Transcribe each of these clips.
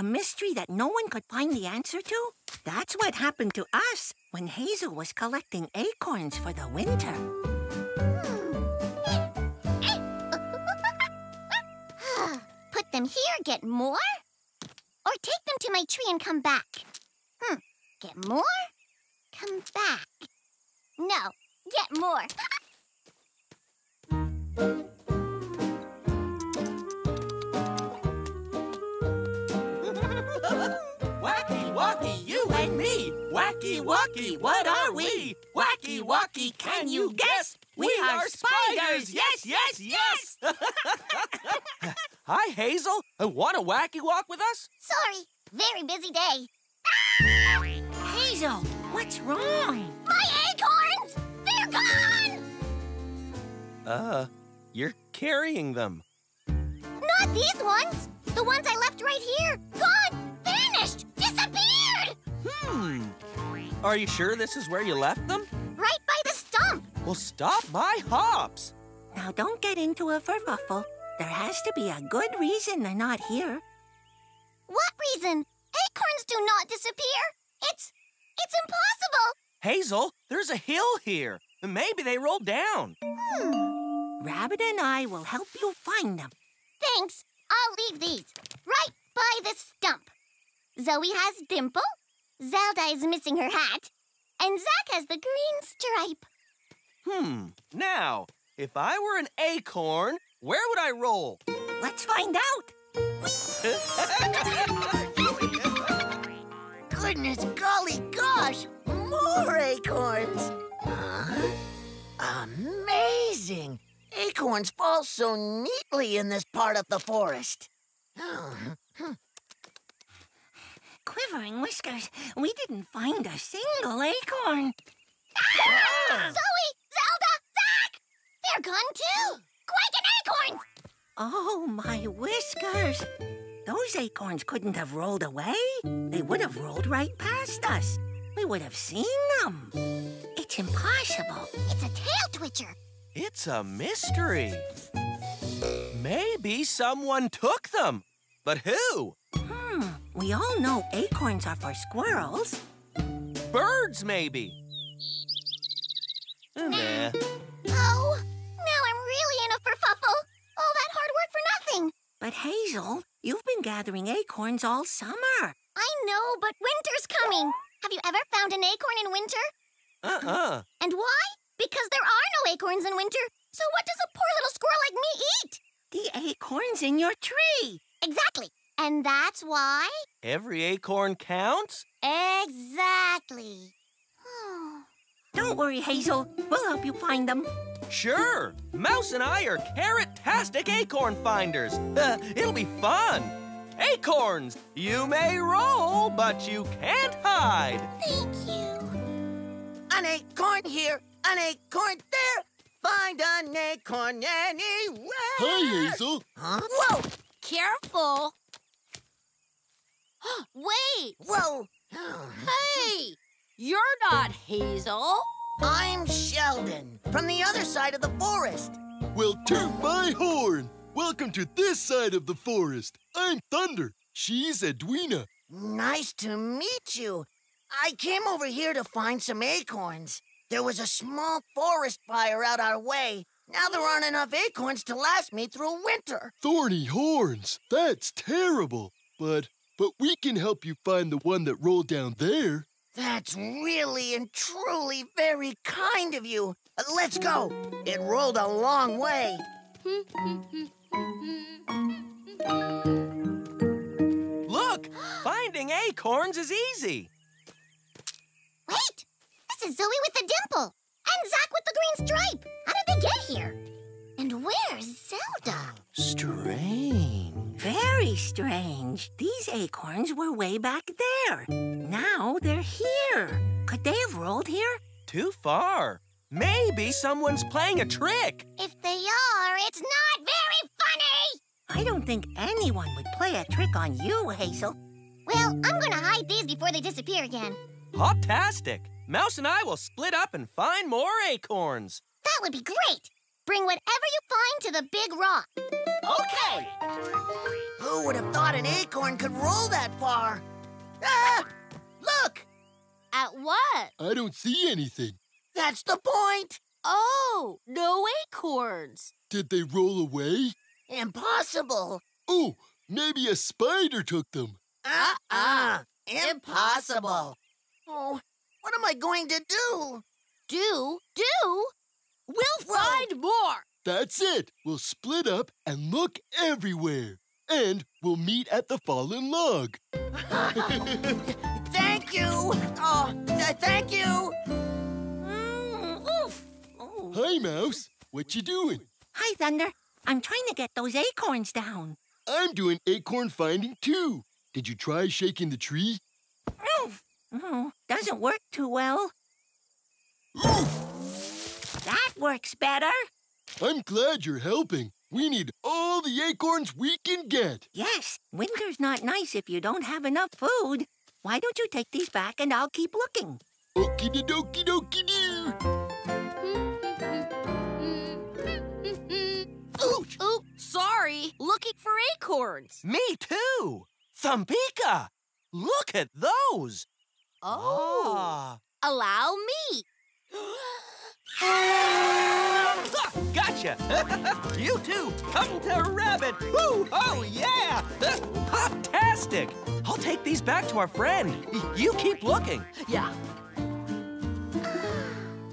A mystery that no one could find the answer to? That's what happened to us when Hazel was collecting acorns for the winter. Put them here, get more? Or take them to my tree and come back? Hmm, get more? Come back. No, get more. Wacky Wacky, what are we? Wacky Wacky, can you guess? We are spiders. Yes, yes, yes. Hi, Hazel. Uh, Want a wacky walk with us? Sorry, very busy day. Hazel, what's wrong? My acorns! They're gone! Uh, you're carrying them. Not these ones! The ones I left right here! Gone! Vanished! Disappeared! Are you sure this is where you left them? Right by the stump! Well, stop my hops. Now don't get into a kerfuffle. There has to be a good reason they're not here. What reason? Acorns do not disappear! It's. it's impossible! Hazel, there's a hill here. Maybe they rolled down. Hmm. Rabbit and I will help you find them. Thanks. I'll leave these right by the stump. Zoe has Dimple, Zelda is missing her hat, and Zack has the green stripe. Hmm. Now, if I were an acorn, where would I roll? Let's find out. Goodness golly gosh! More acorns! Huh? Amazing! Acorns fall so neatly in this part of the forest. Quivering Whiskers, we didn't find a single acorn. Ah! Zoe! Zelda! Zack! They're gone too! Quick, and acorns! Oh, my whiskers! Those acorns couldn't have rolled away. They would have rolled right past us. We would have seen them. It's impossible. It's a tail twitcher. It's a mystery. Maybe someone took them. But who? Hmm, Hmm, we all know acorns are for squirrels. Birds, maybe. Hmm. Nah. Oh, now I'm really in a kerfuffle. All that hard work for nothing. But Hazel, you've been gathering acorns all summer. I know, but winter's coming. Have you ever found an acorn in winter? Uh-uh. And why? Because there are no acorns in winter. So what does a poor little squirrel like me eat? The acorns in your tree. Exactly. And that's why? Every acorn counts? Exactly. Don't worry, Hazel. We'll help you find them. Sure. Mouse and I are carrot-tastic acorn finders. Uh, it'll be fun. Acorns, you may roll, but you can't hide. Thank you. An acorn here, an acorn there. Find an acorn anywhere. Hi, Hazel. Huh? Whoa! Careful. Wait, Whoa! hey, you're not Hazel. I'm Sheldon from the other side of the forest. Well, toot my horn. Welcome to this side of the forest. I'm Thunder. She's Edweena. Nice to meet you. I came over here to find some acorns. There was a small forest fire out our way. Now there aren't enough acorns to last me through winter. Thorny horns. That's terrible. But but we can help you find the one that rolled down there. That's really and truly very kind of you. Uh, Let's go. It rolled a long way. Look, finding acorns is easy. Wait, this is Zoe with the dimple and Zach with the green stripe. How did they get here? And where's Zelda? Strange. Very strange. These acorns were way back there. Now they're here. Could they have rolled here? Too far. Maybe someone's playing a trick. If they are, it's not very funny. I don't think anyone would play a trick on you, Hazel. Well, I'm gonna hide these before they disappear again. Hoptastic. Mouse and I will split up and find more acorns. That would be great. Bring whatever you find to the big rock. Okay. Who would have thought an acorn could roll that far? Ah! Look! At what? I don't see anything. That's the point! Oh, no acorns. Did they roll away? Impossible! Oh, maybe a spider took them. Uh-uh! Impossible! Oh, what am I going to do? Do, do. We'll Whoa. find more. That's it. We'll split up and look everywhere. And we'll meet at the fallen log. Thank you! Oh, th- thank you! Mm, oof. Oh. Hi, Mouse. What you doing? Hi, Thunder. I'm trying to get those acorns down. I'm doing acorn finding too. Did you try shaking the tree? Oof. Oh, doesn't work too well. That works better. I'm glad you're helping. We need all the acorns we can get. Yes, winter's not nice if you don't have enough food. Why don't you take these back and I'll keep looking? Okie dokie dokie doo. Ouch. Oop, sorry. Looking for acorns. Me too. Thumbika, look at those. Oh. Ah. Allow me. Gotcha! you too! Come to Rabbit! Woo! Oh, yeah! Fantastic! I'll take these back to our friend. You keep looking. Yeah.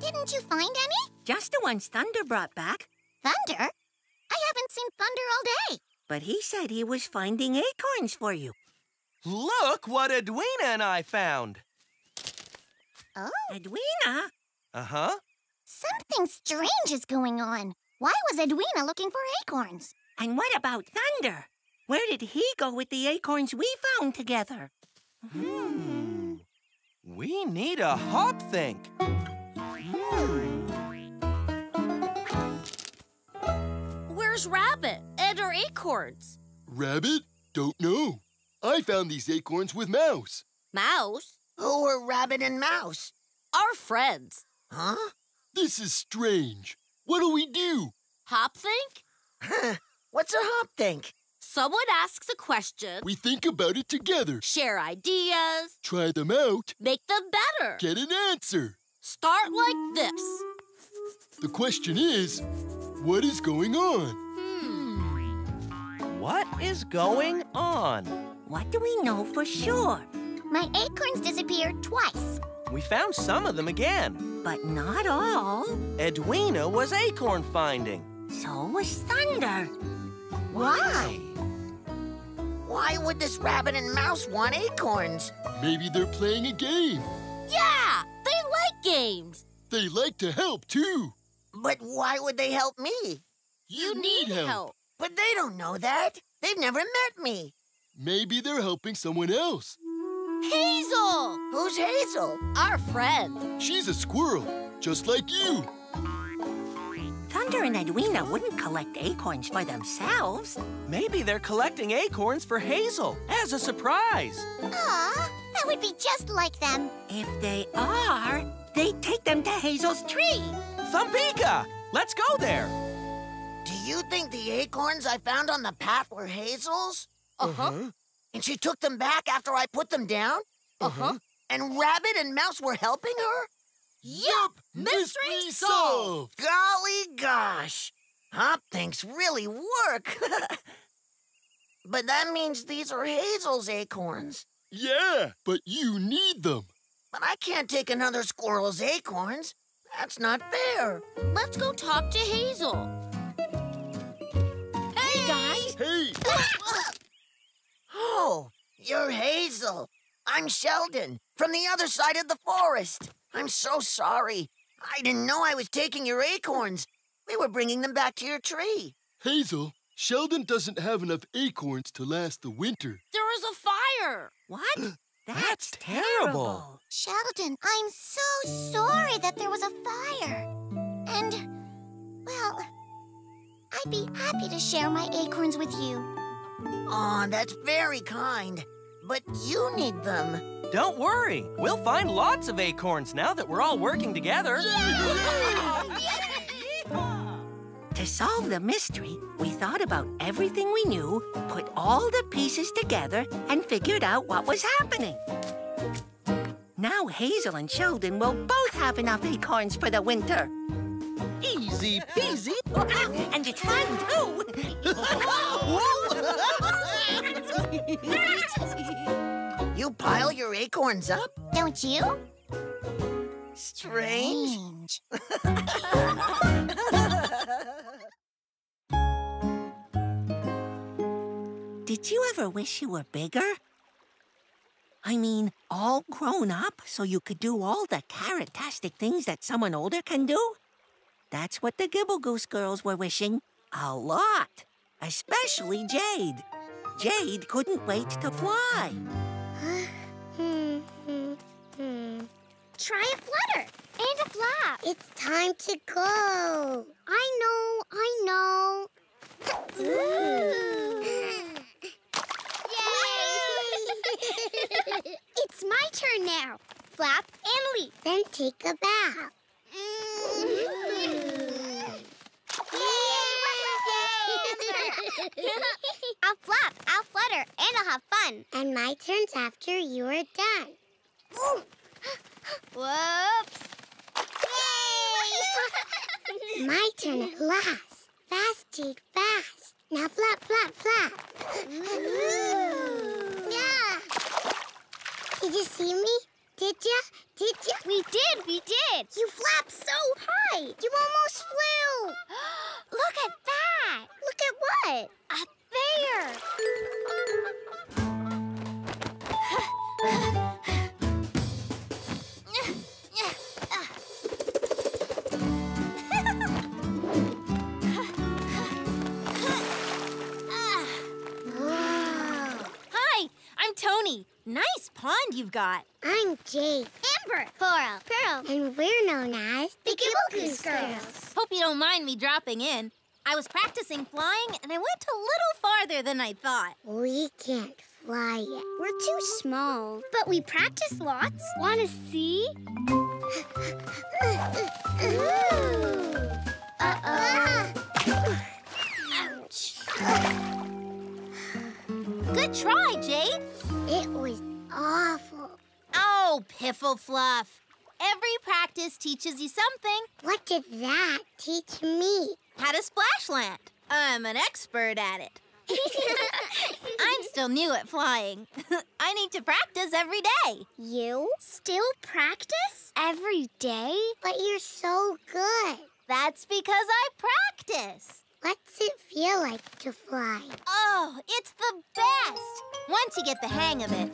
Didn't you find any? Just the ones Thunder brought back. Thunder? I haven't seen Thunder all day. But he said he was finding acorns for you. Look what Edweena and I found. Oh, Edweena? Uh huh. Something strange is going on. Why was Edweena looking for acorns? And what about Thunder? Where did he go with the acorns we found together? Hmm. We need a hop think. Where's Rabbit and our acorns? Rabbit? Don't know. I found these acorns with Mouse. Mouse? Who are Rabbit and Mouse? Our friends. Huh? This is strange. What'll we do? Hop think? Huh. What's a hop think? Someone asks a question, We think about it together. share ideas, Try them out. make them better. Get an answer. Start like this. The question is, what is going on? Hmm. What is going on? What do we know for sure? My acorns disappeared twice. We found some of them again. But not all. Edweena was acorn finding. So was Thunder. Why? Why would this rabbit and mouse want acorns? Maybe they're playing a game. Yeah, they like games. They like to help too. But why would they help me? You, need, help. But they don't know that. They've never met me. Maybe they're helping someone else. Hazel, Who's Hazel? our friend. She's a squirrel, just like you. Thunder and Edweena wouldn't collect acorns for themselves. Maybe they're collecting acorns for Hazel as a surprise. Aw, that would be just like them. If they are, they'd take them to Hazel's tree. Thumbika, let's go there. Do you think the acorns I found on the path were Hazel's? Uh-huh. And she took them back after I put them down? Uh-huh. And Rabbit and Mouse were helping her? Yup! Mystery solved! Golly gosh! Hop thinks really work. but that means these are Hazel's acorns. Yeah, but you need them. But I can't take another squirrel's acorns. That's not fair. Let's go talk to Hazel. You're Hazel. I'm Sheldon from the other side of the forest. I'm so sorry. I didn't know I was taking your acorns. We were bringing them back to your tree. Hazel, Sheldon doesn't have enough acorns to last the winter. There was a fire. What? That's terrible. Sheldon, I'm so sorry that there was a fire. And, well, I'd be happy to share my acorns with you. Aw, that's very kind. But you need them. Don't worry, we'll find lots of acorns now that we're all working together. To solve the mystery, we thought about everything we knew, put all the pieces together, and figured out what was happening. Now Hazel and Sheldon will both have enough acorns for the winter. Easy peasy. And it's fun, too. You pile oh. your acorns up? Don't you? Strange. Did you ever wish you were bigger? I mean, all grown up so you could do all the carrot-tastic things that someone older can do? That's what the Gibble Goose girls were wishing. A lot. Especially Jade. Jade couldn't wait to fly. Try a flutter and a flap. It's time to go. I know, I know. Yay! it's my turn now. Flap and leap. Then take a bow. Mm-hmm. I'll flap, I'll flutter, and I'll have fun. And my turn's after you are done. Whoops. Yay! My turn at last. Fast, Jade, fast. Now flap, flap, flap. Yeah. Did you see me? Did ya? Did ya? We did, we did. You flapped so high. You almost flew. Look at that. Look at what? A bear. pond you've got. I'm Jade. Amber. Coral. Pearl. And we're known as the Gibble Goose Girls. Hope you don't mind me dropping in. I was practicing flying and I went a little farther than I thought. We can't fly yet. We're too small. But we practice lots. Want to see? Uh-oh. Ouch. Good try, Jade. It was awful. Oh, Piffle Fluff. Every practice teaches you something. What did that teach me? How to splash land. I'm an expert at it. I'm still new at flying. I need to practice every day. You still practice every day? But you're so good. That's because I practice. What's it feel like to fly? Oh, it's the best. Once you get the hang of it.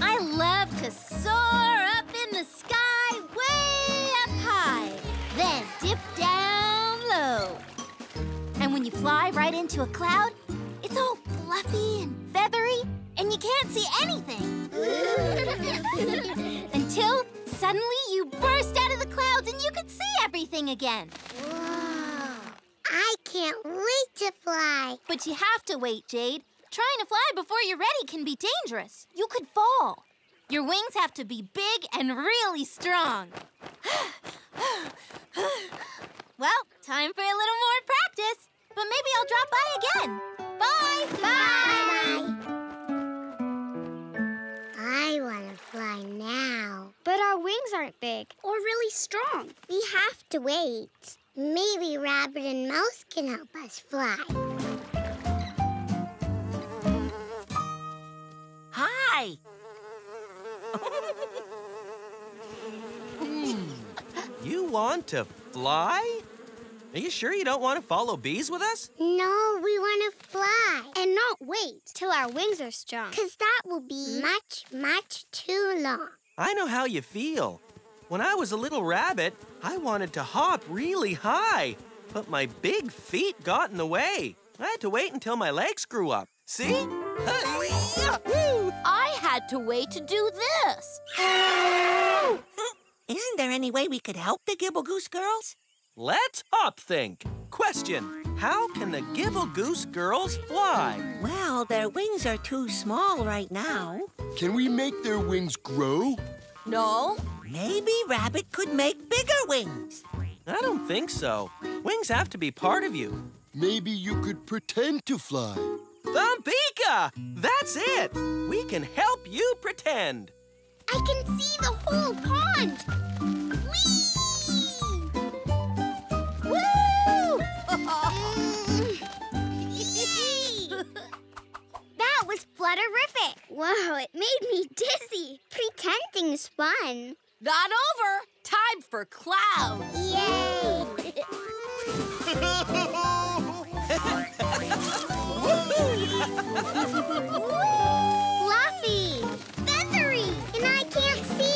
I love to soar up in the sky way up high, then dip down low. And when you fly right into a cloud, it's all fluffy and feathery, and you can't see anything. Until suddenly you burst out of the clouds and you can see everything again. Whoa. I can't wait to fly. But you have to wait, Jade. Trying to fly before you're ready can be dangerous. You could fall. Your wings have to be big and really strong. well, time for a little more practice. But maybe I'll drop by again. Bye. Bye! I want to fly now. But our wings aren't big or really strong. We have to wait. Maybe Rabbit and Mouse can help us fly. Hi. Hmm. You want to fly? Are you sure you don't want to follow bees with us? No, we want to fly. And not wait till our wings are strong. Because that will be hmm? much, much too long. I know how you feel. When I was a little rabbit, I wanted to hop really high, but my big feet got in the way. I had to wait until my legs grew up. See? I had to wait to do this. Isn't there any way we could help the Gibble Goose girls? Let's hop think. Question How can the Gibble Goose girls fly? Well, their wings are too small right now. Can we make their wings grow? No. Maybe Rabbit could make bigger wings. I don't think so. Wings have to be part of you. Maybe you could pretend to fly. Thumbika! That's it! We can help you pretend. I can see the whole pond. Whee! Woo! that was flutterific. Whoa, it made me dizzy. Pretending's fun. Not over. Time for clouds. Yay! Fluffy, feathery, and I can't see.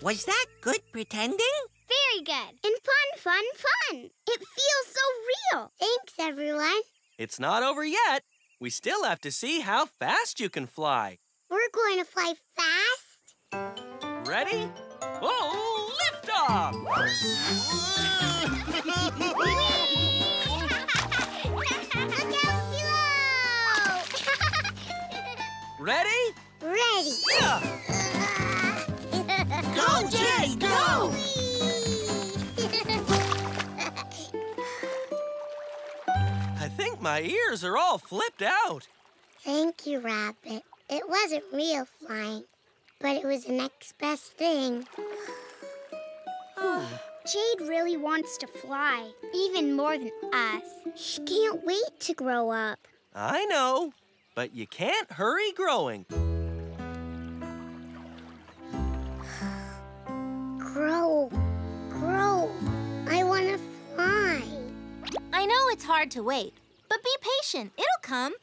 Was that good pretending? Very good. And fun, fun, fun. It feels so real. Thanks, everyone. It's not over yet. We still have to see how fast you can fly. We're going to fly fast. Ready? Oh, lift off! Look out below. Ready? Ready. Yeah! Go, Jay, go! I think my ears are all flipped out. Thank you, Rabbit. It wasn't real flying, but it was the next best thing. Jade really wants to fly, even more than us. She can't wait to grow up. I know, but you can't hurry growing. Grow, grow. I want to fly. I know it's hard to wait, but be patient. It'll come.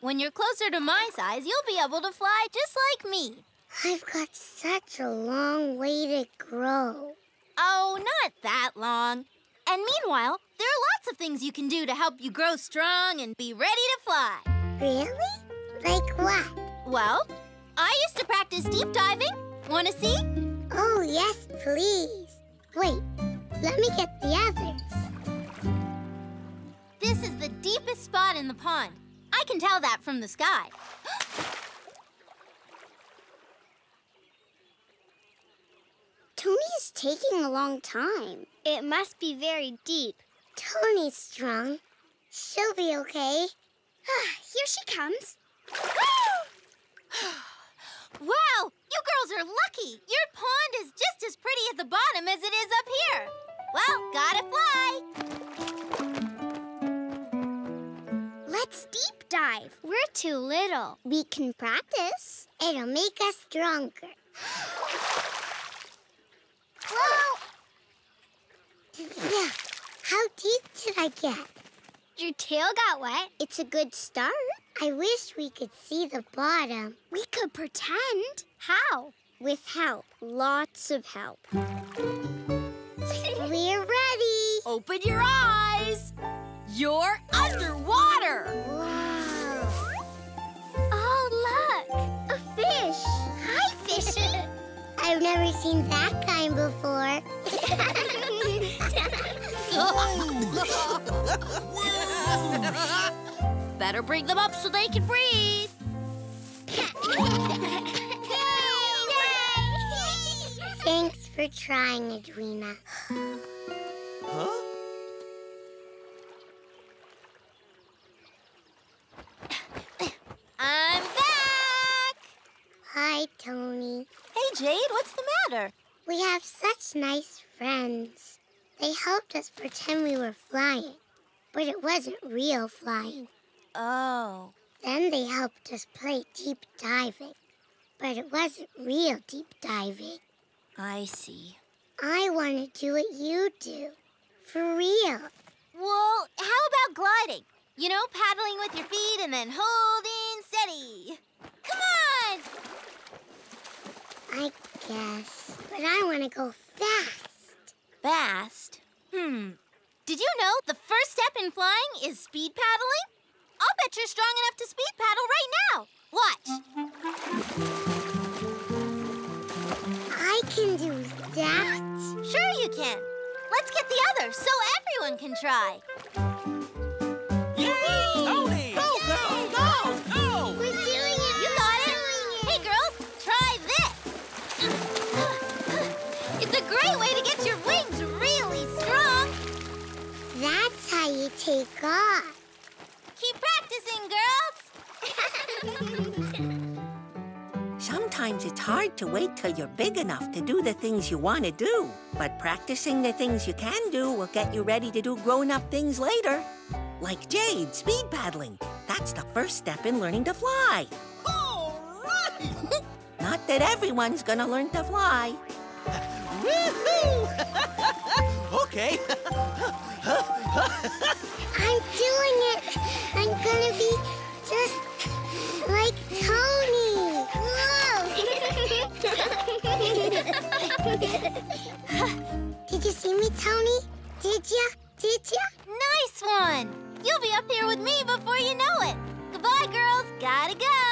When you're closer to my size, you'll be able to fly just like me. I've got such a long way to grow. Long. And meanwhile, there are lots of things you can do to help you grow strong and be ready to fly. Really? Like what? Well, I used to practice deep diving. Want to see? Oh, yes, please. Wait, let me get the others. This is the deepest spot in the pond. I can tell that from the sky. Tony's taking a long time. It must be very deep. Tony's strong. She'll be okay. Ah, here she comes. Wow, you girls are lucky. Your pond is just as pretty at the bottom as it is up here. Well, gotta fly. Let's deep dive. We're too little. We can practice. It'll make us stronger. Whoa! Yeah. How deep did I get? Your tail got wet. It's a good start. I wish we could see the bottom. We could pretend. How? With help. Lots of help. We're ready. Open your eyes. You're underwater. Wow. Oh, look! A fish! I've never seen that kind before. Better bring them up so they can breathe. Thanks for trying, Edweena. Jade, what's the matter? We have such nice friends. They helped us pretend we were flying, but it wasn't real flying. Oh. Then they helped us play deep diving, but it wasn't real deep diving. I see. I want to do what you do. For real. Well, how about gliding? You know, paddling with your feet and then holding steady. Come on! I guess. But I want to go fast. Fast? Hmm. Did you know the first step in flying is speed paddling? I'll bet you're strong enough to speed paddle right now. Watch. I can do that. Sure you can. Let's get the others so everyone can try. Tony! Take off. Keep practicing, girls. Sometimes it's hard to wait till you're big enough to do the things you want to do. But practicing the things you can do will get you ready to do grown-up things later. Like Jade, speed paddling. That's the first step in learning to fly. All right! Not that everyone's gonna learn to fly. Woohoo! okay. I'm doing it. I'm gonna be just like Tony. Whoa. Did you see me, Tony? Did ya? Did ya? Nice one. You'll be up here with me before you know it. Goodbye, girls. Gotta go.